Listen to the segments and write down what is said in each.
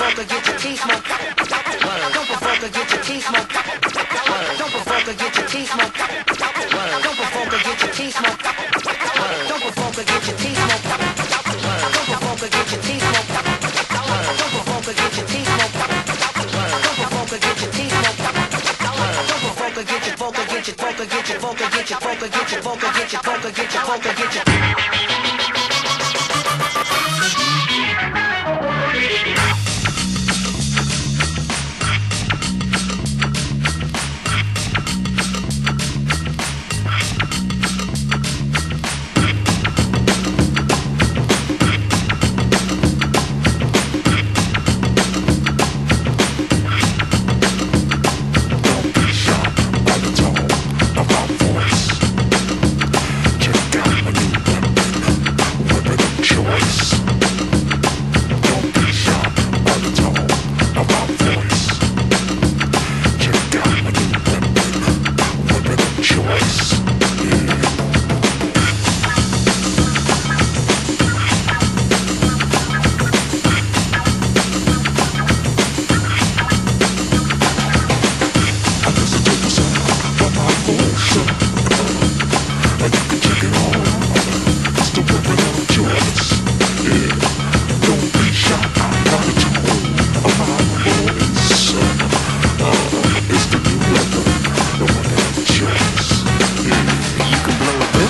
Fucker, get your teeth smoked. Don't provoke get your teeth smoked. Don't provoke or get your teeth smoked. Don't provoke or get your teeth smoked. get your vocal, get your vocal, get your vocal, get your. Vocal, get your...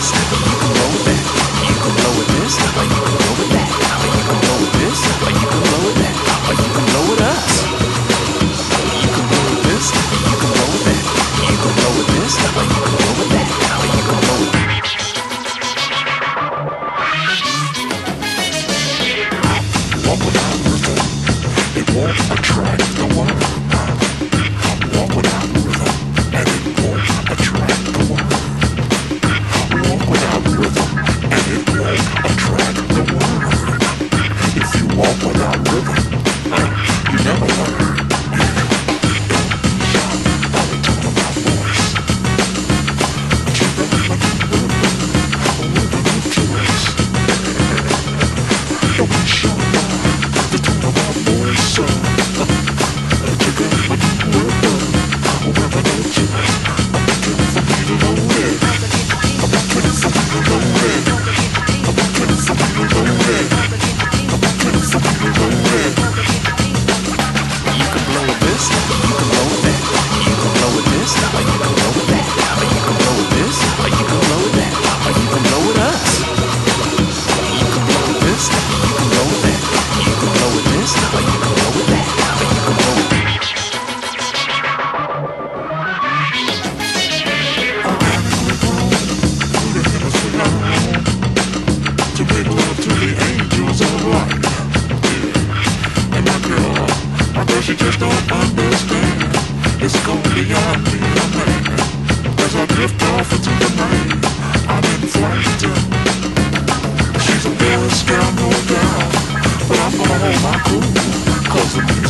you can blow it this, or you can blow that. Or you can blow this, or you can blow that. Or you can blow us. You can blow this, you can blow that. You can blow this, or you can blow that. Or you can blow won't attract. she just don't understand It's gonna be a me, man As I drift off into the night I'm in flight She's a very best girl, But I'm on my cool Cause the music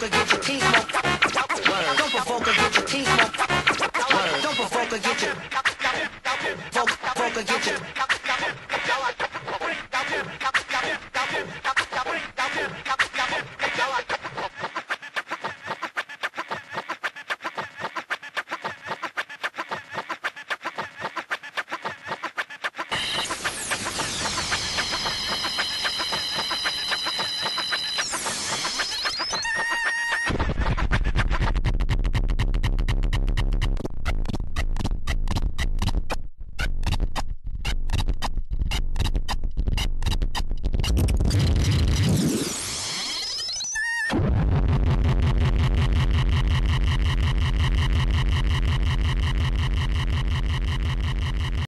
to get your teeth.